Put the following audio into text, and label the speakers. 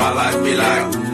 Speaker 1: My life be like